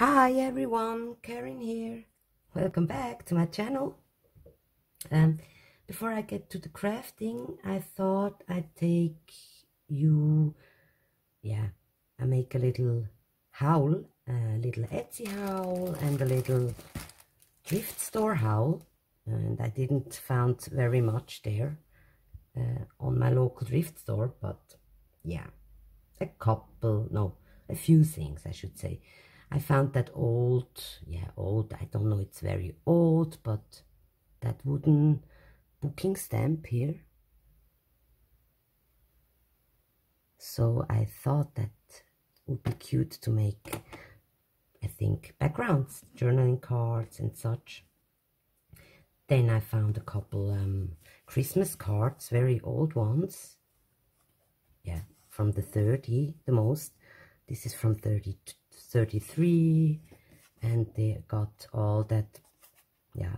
Hi everyone, Karin here. Welcome back to my channel. Um, before I get to the crafting, I thought I'd take you, yeah, I make a little haul, a little Etsy haul and a little thrift store haul. And I didn't found very much there uh, on my local thrift store, but yeah, a couple, no, a few things I should say. I found that old, yeah, old, I don't know, it's very old, but that wooden booking stamp here. So I thought that would be cute to make, I think, backgrounds, journaling cards and such. Then I found a couple um, Christmas cards, very old ones. Yeah, from the 30, the most. This is from 30 33 and they got all that yeah.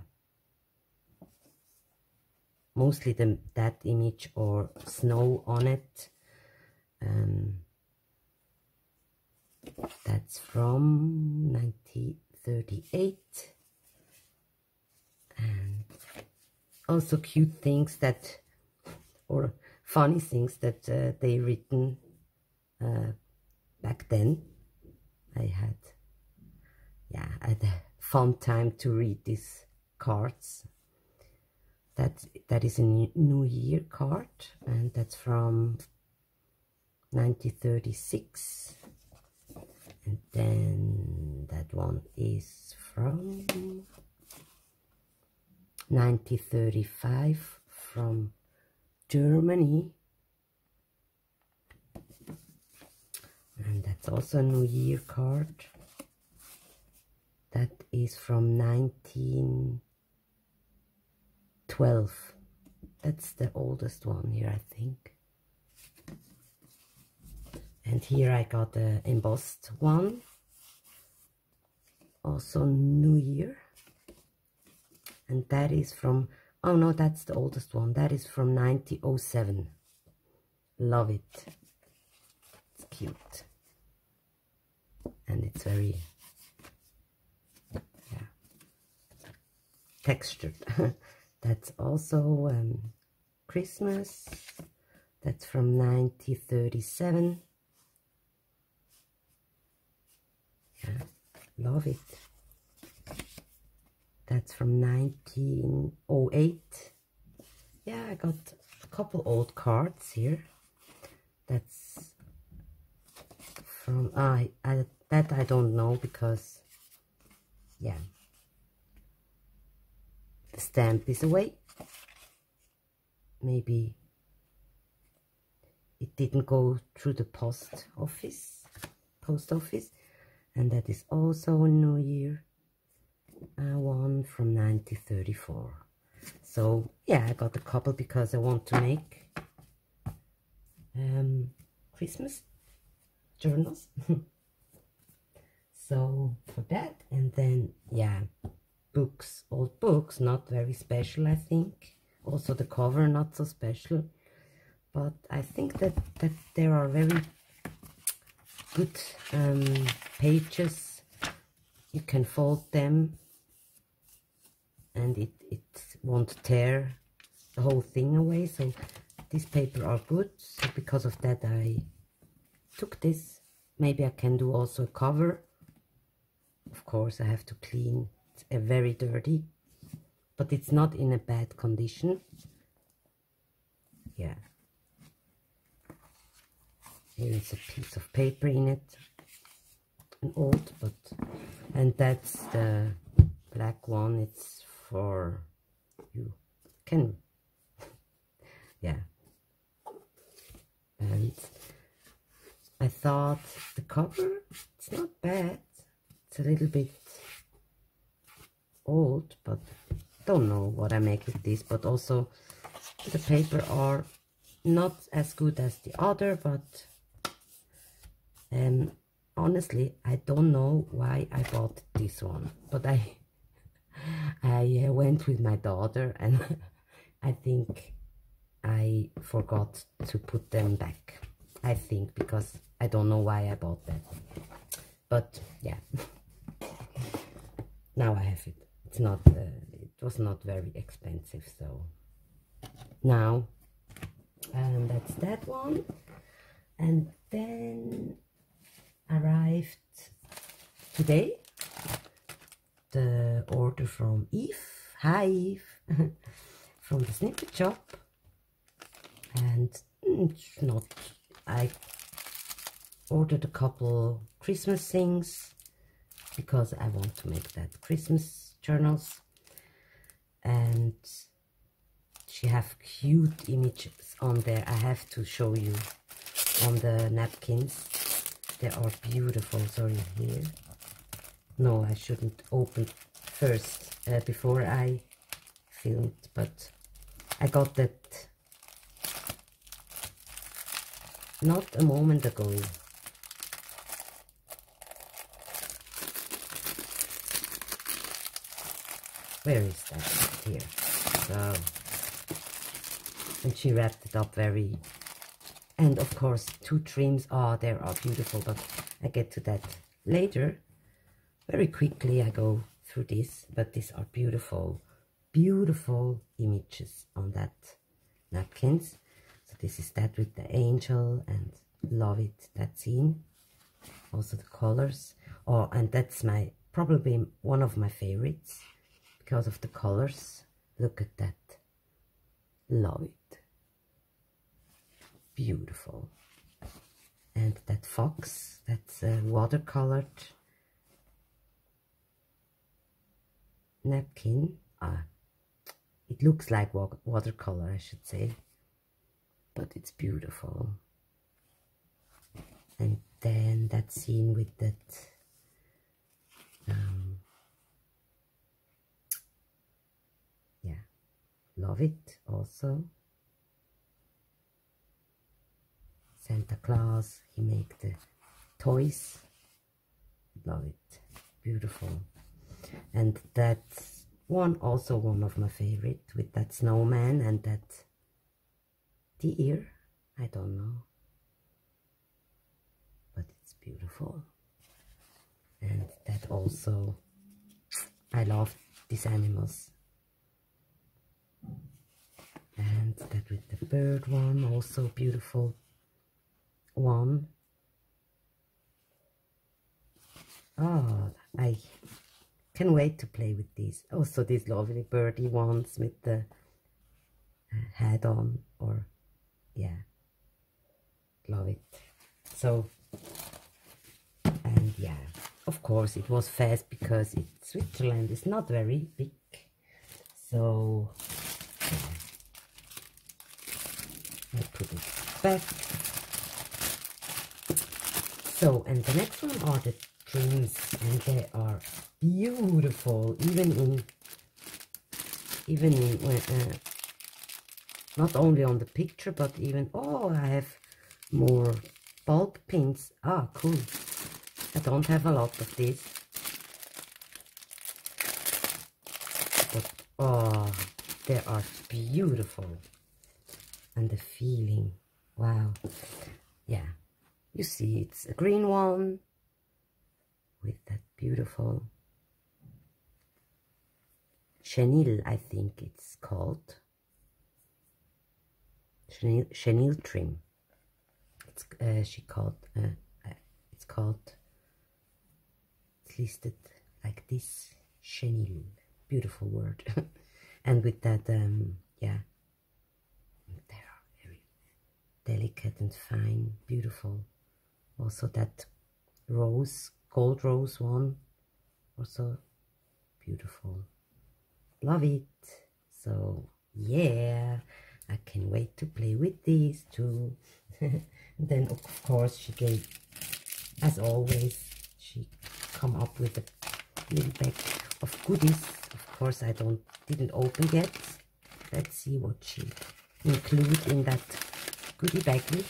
Mostly the that image or snow on it. Um, that's from 1938 and also cute things that or funny things that uh, they written uh, back then I had, yeah, I had a fun time to read these cards. That that is a New Year card, and that's from 1936. And then that one is from 1935 from Germany. And that's also a New Year card. That is from 1912 that's the oldest one here I think. And here I got the embossed one. Also New Year. And that is from oh no that's the oldest one. That is from 1907 love it. It's cute and it's very yeah textured. That's also um, Christmas. That's from 1937 yeah love it. That's from 1908 yeah I got a couple old cards here. That's from I, I that I don't know because, yeah, the stamp is away. Maybe it didn't go through the post office, post office. And that is also a New Year uh, one from 1934. So, yeah, I got a couple because I want to make um, Christmas journals. so for that and then yeah books old books not very special i think. Also the cover not so special. But i think that that there are very good um, pages. You can fold them. And it it won't tear the whole thing away. So this paper are good. So because of that i took this. Maybe i can do also a cover of course I have to clean it's a uh, very dirty but it's not in a bad condition. Yeah. Here is a piece of paper in it an old but and that's the black one. It's for you. Can yeah. And I thought the cover it's not bad it's a little bit old, but don't know what I make with this. But also the paper are not as good as the other, but um, honestly, I don't know why I bought this one. But I, I uh, went with my daughter and I think I forgot to put them back. I think because I don't know why I bought that. But yeah. now I have it. It's not, uh, it was not very expensive, so now and that's that one. And then arrived today the order from Eve. Hi Eve, from the snippet shop. And it's not, I ordered a couple Christmas things because I want to make that Christmas journals. And she have cute images on there. I have to show you on the napkins. They are beautiful. Sorry, here. No, I shouldn't open first uh, before I filmed, but I got that not a moment ago. Where is that? Here. So, and she wrapped it up very and of course two trims are oh, they are beautiful but I get to that later. Very quickly I go through this but these are beautiful beautiful images on that napkins. So this is that with the angel and love it that scene. Also the colors. Oh and that's my probably one of my favorites because of the colors. Look at that. Love it. Beautiful. And that fox that's a watercolored napkin. Ah it looks like wa watercolor I should say but it's beautiful. And then that scene with that um, yeah love it also. Santa Claus he make the toys. Love it. Beautiful. And that's one also one of my favorite with that snowman and that deer. I don't know. But it's beautiful. And that also I love these animals and that with the bird one also beautiful one oh I can wait to play with these. Also these lovely birdie ones with the uh, head on or yeah love it. So and yeah of course it was fast because it, Switzerland is not very big. So yeah. I put it back so, and the next one are the trims, and they are beautiful, even in, even in, uh, not only on the picture, but even, oh, I have more bulb pins. Ah, cool. I don't have a lot of these. But, oh, they are beautiful. And the feeling, wow. Yeah. You see, it's a green one with that beautiful chenille, I think it's called. Chenille, chenille trim. It's uh, she called. Uh, uh, it's called. It's listed like this. Chenille, beautiful word, and with that, um, yeah, they are very delicate and fine, beautiful. Also that rose gold rose one also beautiful. Love it. So yeah I can wait to play with these too then of course she gave as always she come up with a little bag of goodies. Of course I don't didn't open yet. Let's see what she include in that goodie baggie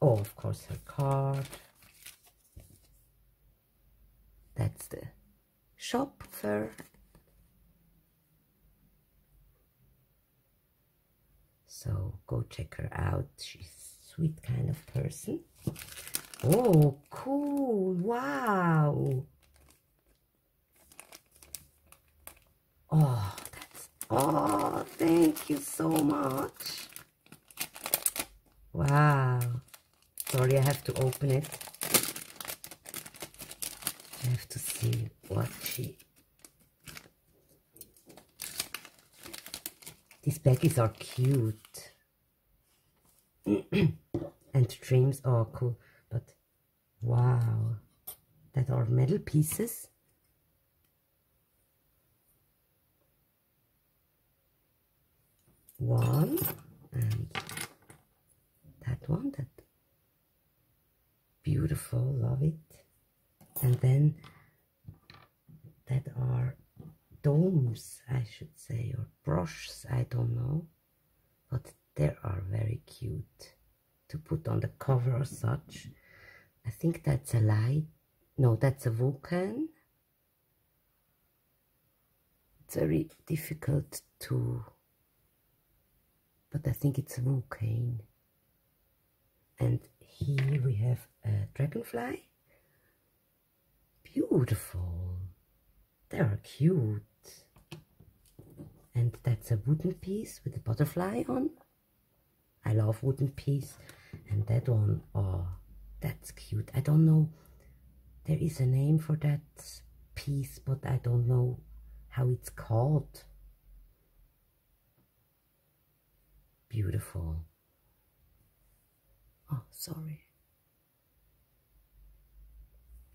Oh, of course, her card. That's the shop for So go check her out. She's a sweet kind of person. Oh, cool. Wow. Oh, that's, oh, thank you so much. Wow. Sorry, I have to open it. I have to see what she... These baggies are cute. and trims are cool, but wow. That are metal pieces. One and that one, that beautiful, love it. And then that are domes, I should say, or brushes, I don't know. But they are very cute to put on the cover or such. I think that's a light. No, that's a Vulcan. It's very difficult to, but I think it's a Vulcan. And here we have a dragonfly. Beautiful. They are cute. And that's a wooden piece with a butterfly on. I love wooden piece. And that one, oh, that's cute. I don't know. There is a name for that piece, but I don't know how it's called. Beautiful. Oh, sorry.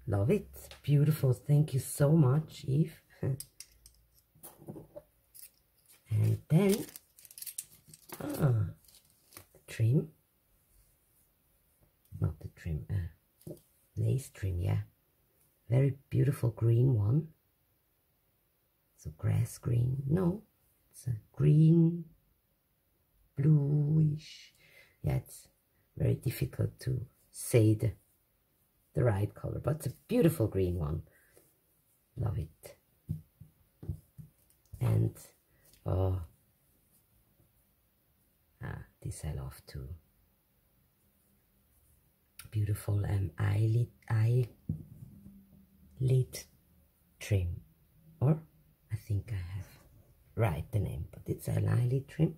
Love it. Beautiful. Thank you so much, Eve. and then, ah, the trim. Not the trim, uh, lace trim, yeah. Very beautiful green one. So grass green. No, it's a green, bluish. Yeah, it's very difficult to say the, the right color, but it's a beautiful green one. Love it. And, oh, ah, this I love too. Beautiful um, eyelet, eyelet trim, or I think I have right the name, but it's an eyelet trim.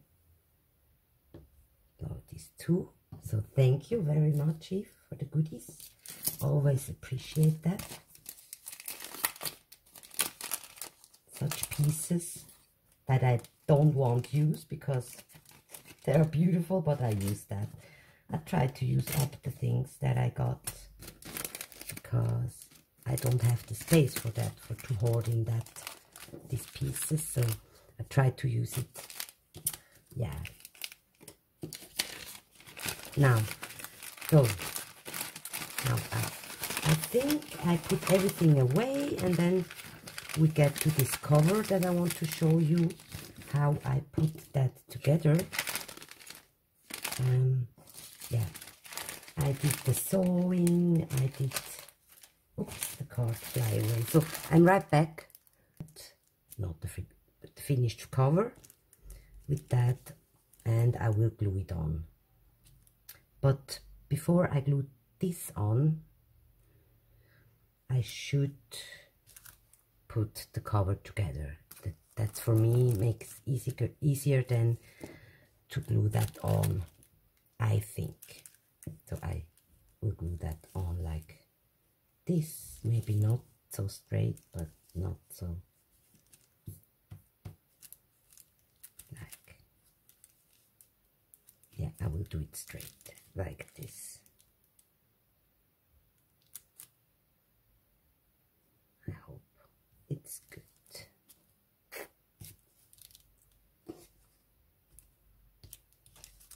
Love these two. So thank you very much, Chief, for the goodies. Always appreciate that. Such pieces that I don't want to use because they're beautiful, but I use that. I try to use up the things that I got because I don't have the space for that, for to hoarding that, these pieces. So I try to use it. Yeah, now, so, now I, I think I put everything away and then we get to this cover that I want to show you how I put that together. Um, yeah, I did the sewing, I did, oops, the card fly away. So I'm right back, not the, the finished cover with that and I will glue it on. But before I glue this on, I should put the cover together. That, that's for me makes easier, easier than to glue that on, I think. So I will glue that on like this. Maybe not so straight, but not so like yeah I will do it straight like this. I hope it's good.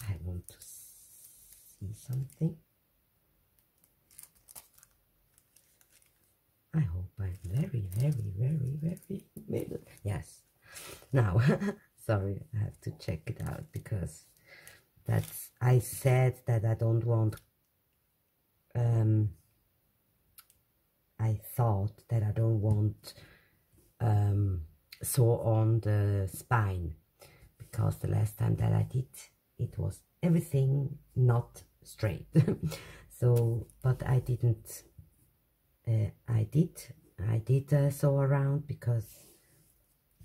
I want to see something. I hope I'm very, very, very, very middle. Yes. Now, sorry, I have to check it out because that's I said that I don't want um, I thought that I don't want um, sew on the spine. Because the last time that I did it was everything not straight. So but I didn't uh, I did I did uh, sew around because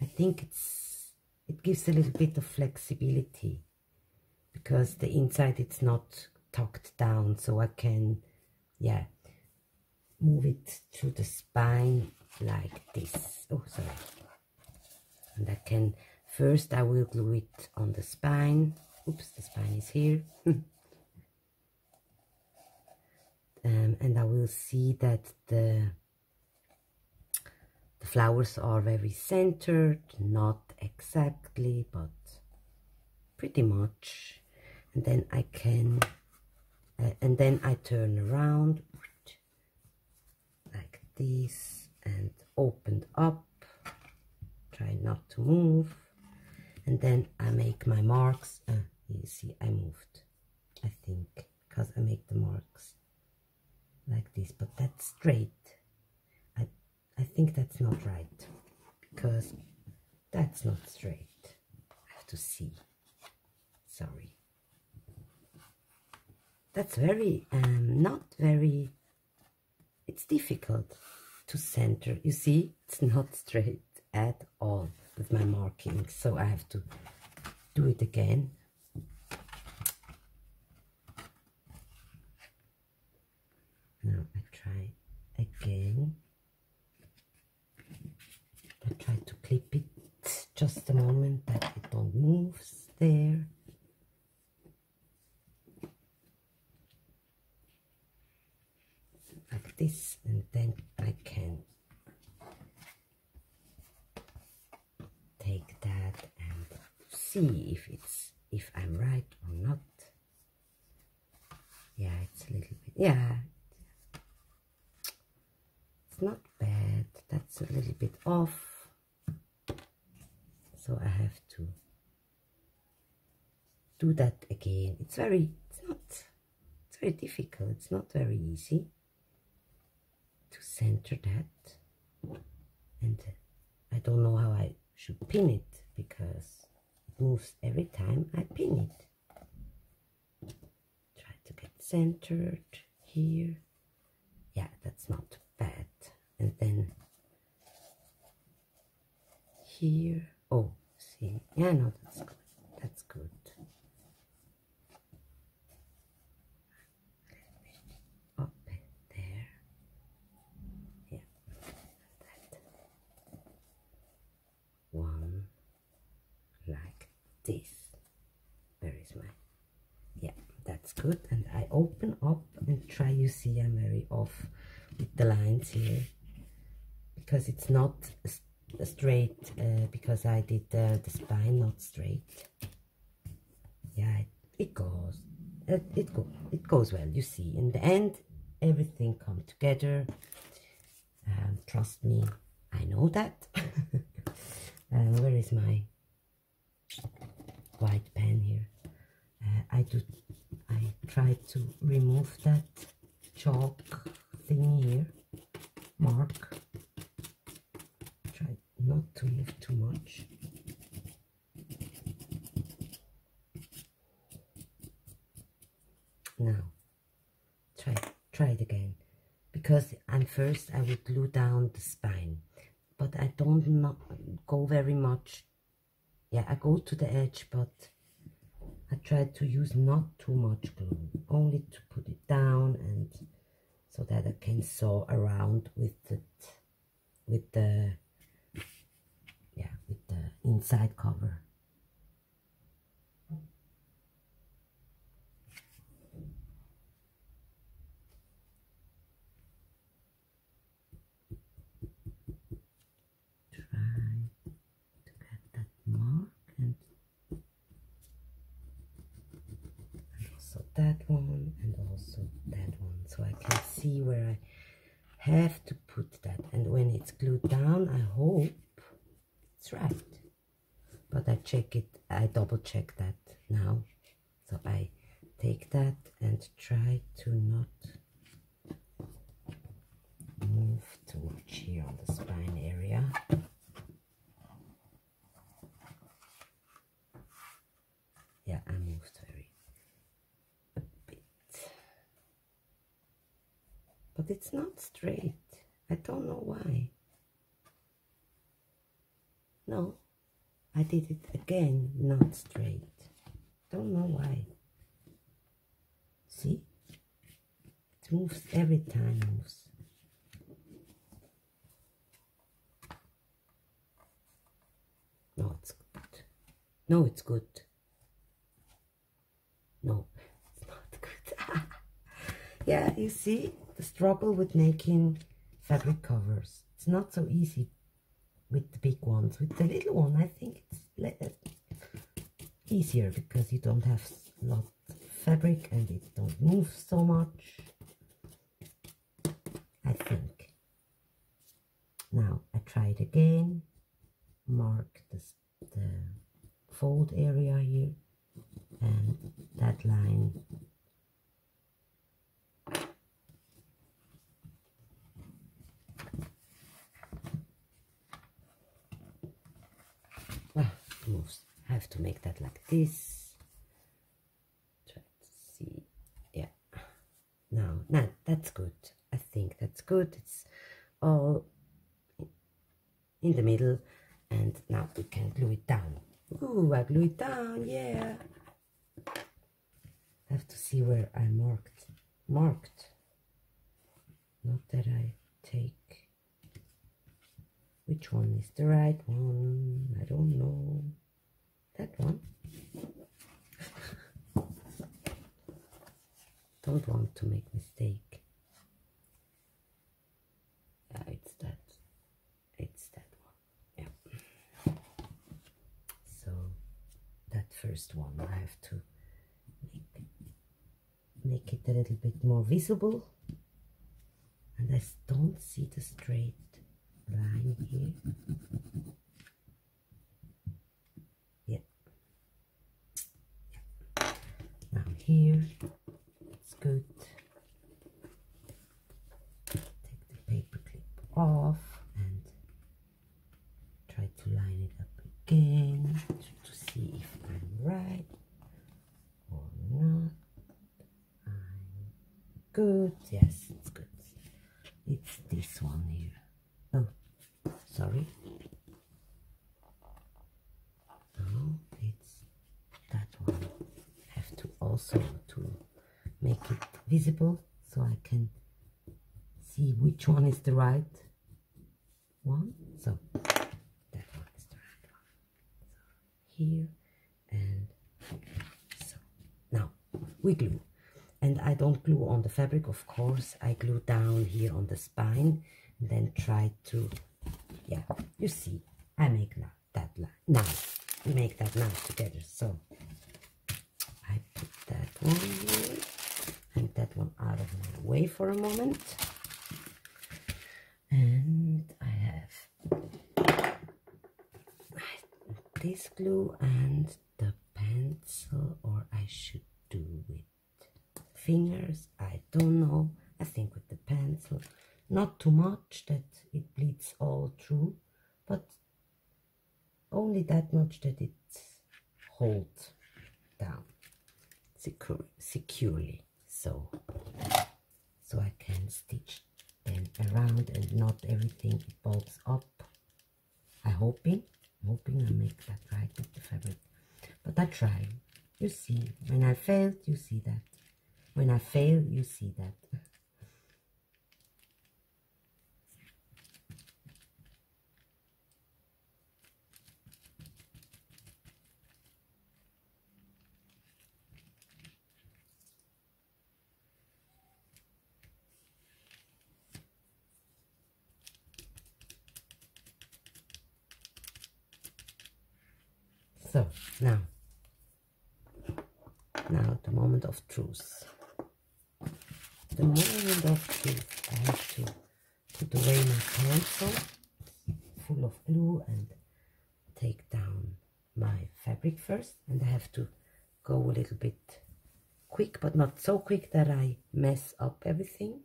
I think it's it gives a little bit of flexibility because the inside it's not tucked down so I can yeah move it to the spine like this. Oh sorry. And I can first I will glue it on the spine. Oops the spine is here. Um, and I will see that the the flowers are very centered not exactly but pretty much and then I can uh, and then I turn around like this and opened up try not to move. And then I make my marks. Uh, you see I moved I think because I make the marks like this but that's straight. I I think that's not right because that's not straight. I have to see. Sorry that's very um, not very it's difficult to center. You see it's not straight at all with my marking so I have to do it again now I try again I try to clip it just a moment that it don't moves there like this and then I can take that and see if it's if I'm right or not yeah it's a little bit yeah it's not bad that's a little bit off so I have to do that again it's very it's not it's very difficult. It's not very easy to center that. And uh, I don't know how I should pin it because it moves every time I pin it. Try to get centered here. Yeah that's not bad. And then here. Oh see. Yeah no that's good that's good one like this. Where is my yeah that's good. And I open up and try you see I'm very off with the lines here. Because it's not straight uh, because I did uh, the spine not straight. Yeah it, it goes it, it, go, it goes well you see. In the end everything come together. Um, trust me I know that. Uh, where is my white pen here. Uh, I do I try to remove that chalk thing here mark. Try not to leave too much. Now try try it again because and first I will glue down the spine but I don't not go very much yeah I go to the edge but I try to use not too much glue only to put it down and so that I can sew around with it with the yeah with the inside cover that one and also that one. So I can see where I have to put that. And when it's glued down I hope it's right. But I check it I double check that now. So I take that and try to not move too much here on the spine area yeah I moved very but it's not straight. I don't know why. No, I did it again, not straight. Don't know why. See? It moves every time moves. No, it's good. No, it's good. No, it's not good. yeah, you see the struggle with making fabric covers. It's not so easy with the big ones. With the little one, I think it's easier because you don't have a lot of fabric and it don't move so much. I think. Now I try it again. Mark the, the fold area here and that line ah. I have to make that like this. Try to see. Yeah. Now, now that's good. I think that's good. It's all in the middle and now we can glue it down. Ooh, I glue it down, yeah. I have to see where I marked. Marked. Not that I take. Which one is the right one? I don't know. That one. don't want to make mistake. Yeah, it's that. It's that one. Yeah. So that first one I have to make, it a little bit more visible. And I don't see the straight line here. Yeah. yeah. Now here it's good. Take the paper clip off and try to line it up again to see if I'm right or not. I'm good. Yes, it's good. It's this one here. Oh, sorry. No, it's that one. I have to also to make it visible so I can see which one is the right one. So that one is the right one. So here and so now we glue. And I don't glue on the fabric, of course. I glue down here on the spine and then try to, yeah, you see, I make that line. Now, we make that line together. So and that one out of my way for a moment. And I have this glue and the pencil, or I should do with fingers. I don't know. I think with the pencil, not too much that it bleeds all through, but only that much that it holds down secure, securely. So, so I can stitch them around and not everything bulks up. I hoping, hoping I make that right with the fabric. But I try. You see, when I failed, you see that. When I fail, you see that. but not so quick that I mess up everything.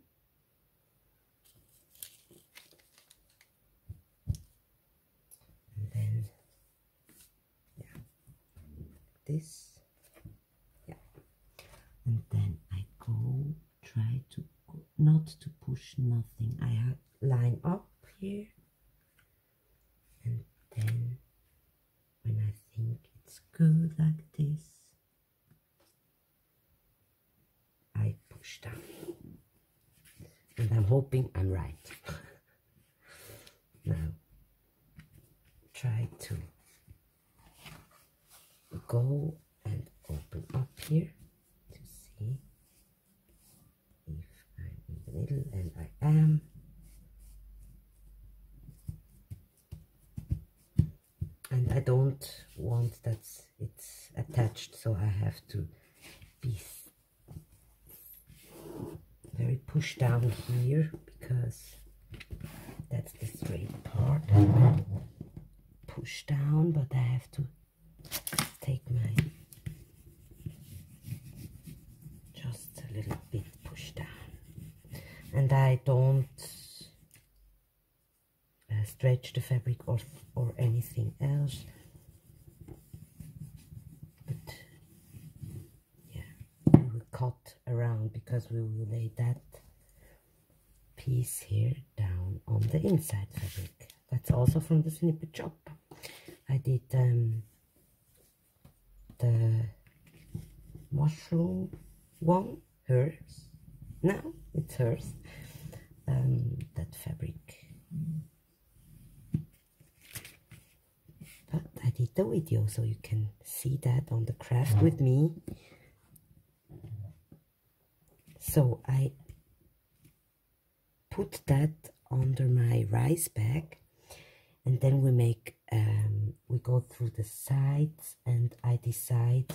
And then, yeah, like this, yeah, and then I go try to go, not to push nothing. I have line up here, and then when I think it's good like this. I'm hoping I'm right. now, try to go and open up here to see if I'm in the middle, and I am. And I don't want that it's attached, so I have to be very pushed down here because that's the straight part. Push down, but I have to take my just a little bit push down and I don't uh, stretch the fabric or, or anything else but yeah we will cut because we will lay that piece here down on the inside fabric that's also from the snippet shop I did um, the mushroom one, hers. Now it's hers. Um, that fabric. But I did the video so you can see that on the craft with me. So I put that under my rice bag and then we make um, we go through the sides and I decide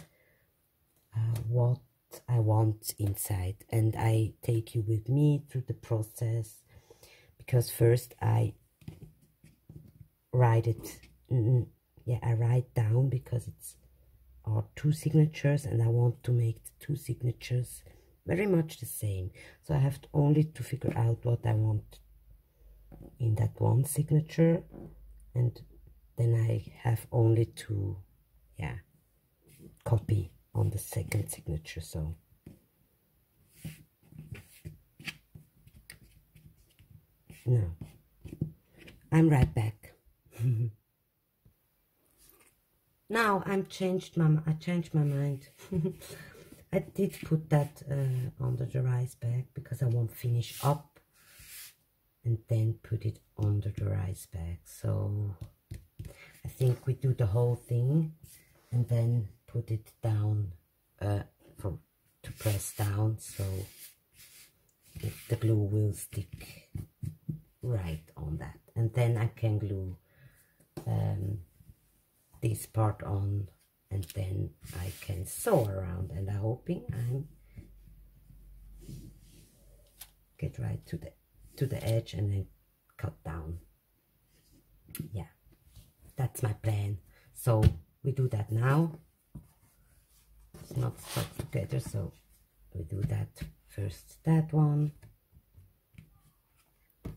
uh, what I want inside. And I take you with me through the process because first I write it yeah I write down because it's are two signatures and I want to make the two signatures very much the same. So I have to only to figure out what I want in that one signature and then I have only to yeah copy on the second signature so. No. I'm right back. Now I'm changed my I changed my mind I did put that uh, under the rice bag because I want finish up and then put it under the rice bag. So I think we do the whole thing and then put it down uh, for to press down. So the glue will stick right on that. And then I can glue um, this part on and then I can sew around and I'm hoping I'm get right to the to the edge and then cut down. Yeah that's my plan. So we do that now. It's not stuck together so we do that first that one.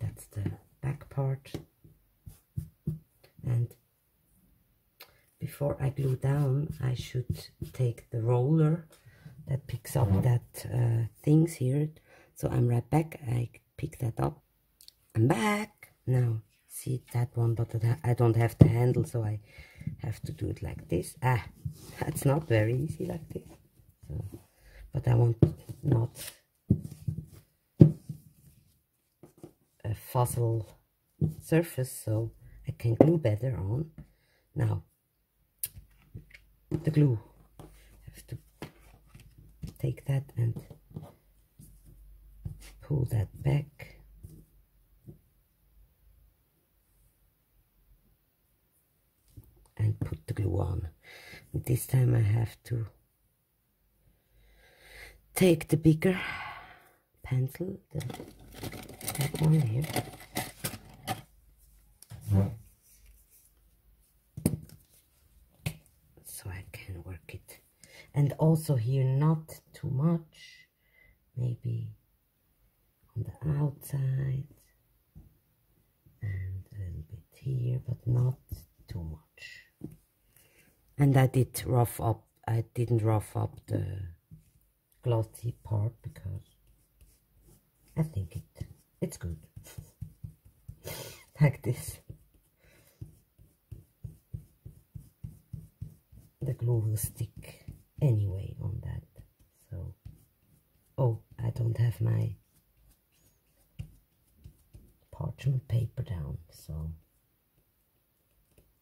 That's the back part. And before I glue down I should take the roller that picks up that uh, things here so I'm right back I pick that up. I'm back. Now, see that one, but I don't have the handle, so I have to do it like this. Ah, that's not very easy like this. So, but I want not a fossil surface, so I can glue better on. Now, the glue. Have to take that and pull that back. And put the glue on. This time I have to take the bigger pencil the, that one here so I can work it and also here not too much. Maybe on the hmm. outside. And a little bit here but not too much. And I did rough up I didn't rough up the glossy part because I think it it's good. Like this. The glue will stick anyway on that so oh I don't have my parchment paper down. So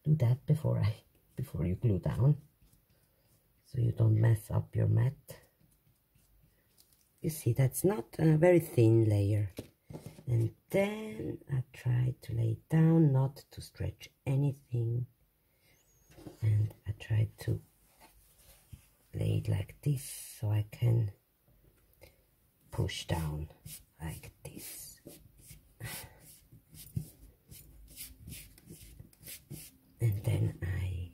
do that before I before you glue down so you don't mess up your mat. You see that's not a very thin layer. And then I try to lay down, not to stretch anything. And I try to it like this so I can push down like this. And then I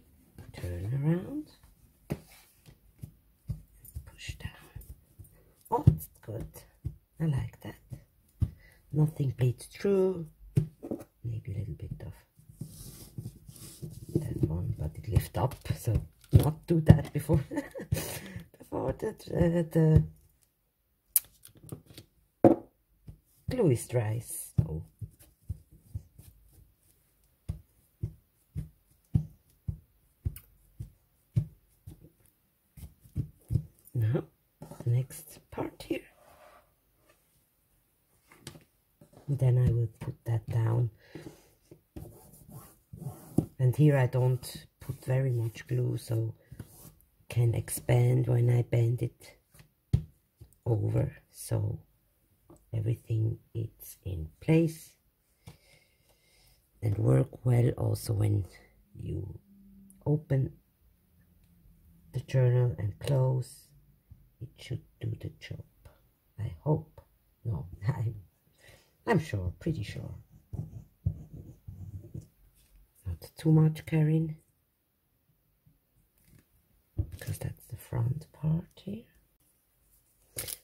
turn around, push down. Oh, it's good. I like that. Nothing bleeds through. Maybe a little bit of that one, but it lift up. So not do that before before the uh, the glue is dry. So now next part here. then I will put that down. And here I don't put very much glue so can expand when I bend it over. So everything is in place and work well also when you open the journal and close. It should do the job I hope. No I'm I'm sure pretty sure. Not too much Karin because that's the front part here.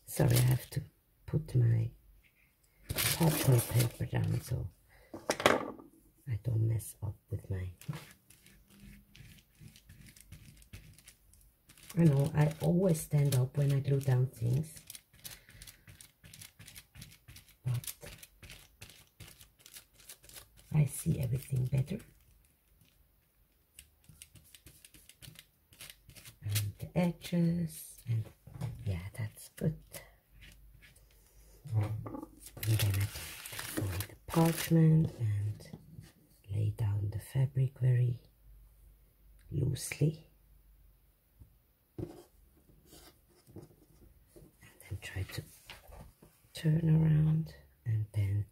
Sorry, I have to put my parchment paper down so I don't mess up with my... I know, I always stand up when I glue down things. But I see everything better. Edges. And yeah that's good. And then I take the parchment and lay down the fabric very loosely. And then try to turn around and then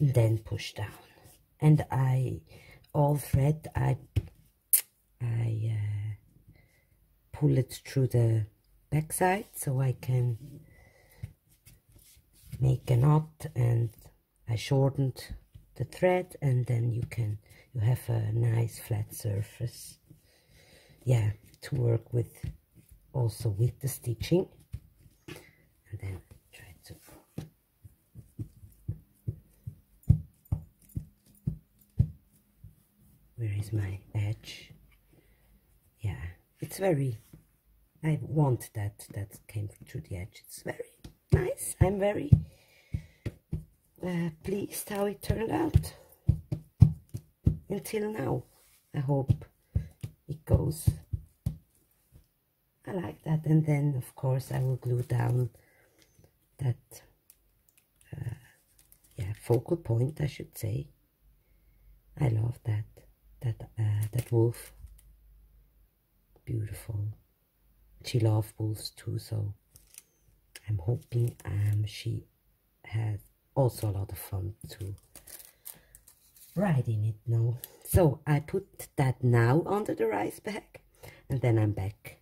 then push down. And I all thread I uh, pull it through the backside so I can make a knot and I shortened the thread and then you can you have a nice flat surface. Yeah to work with also with the stitching. And then try to where is my edge it's very I want that that came through the edge. It's very nice. I'm very uh, pleased how it turned out until now. I hope it goes. I like that. And then, of course, I will glue down that, uh, yeah, focal point, I should say. I love that, that, uh, that wolf. Beautiful she loves wolves too so I'm hoping um, she has also a lot of fun to ride in it now. So I put that now under the rice bag and then I'm back